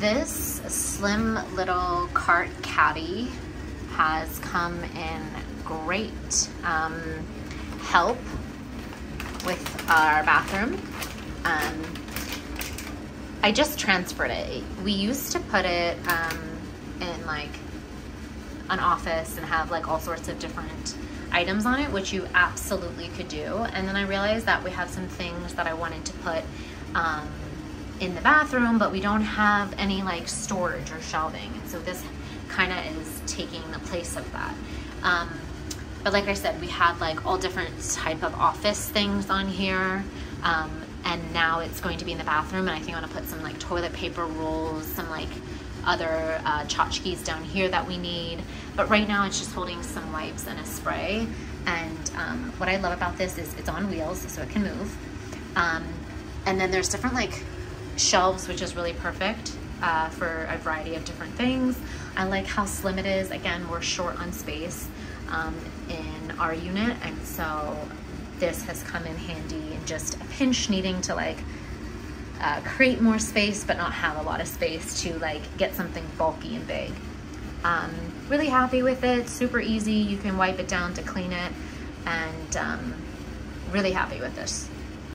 This slim little cart caddy has come in great um, help with our bathroom. Um, I just transferred it. We used to put it um, in like an office and have like all sorts of different items on it, which you absolutely could do. And then I realized that we have some things that I wanted to put um, in the bathroom, but we don't have any like storage or shelving. And so this kind of is taking the place of that. Um, but like I said, we had like all different type of office things on here. Um, and now it's going to be in the bathroom. And I think I'm gonna put some like toilet paper rolls, some like other uh, tchotchkes down here that we need. But right now it's just holding some wipes and a spray. And um, what I love about this is it's on wheels, so it can move. Um, and then there's different like shelves, which is really perfect uh, for a variety of different things. I like how slim it is. Again, we're short on space um, in our unit, and so this has come in handy in just a pinch needing to like uh, create more space but not have a lot of space to like get something bulky and big. Um, really happy with it, super easy. You can wipe it down to clean it and um, really happy with this.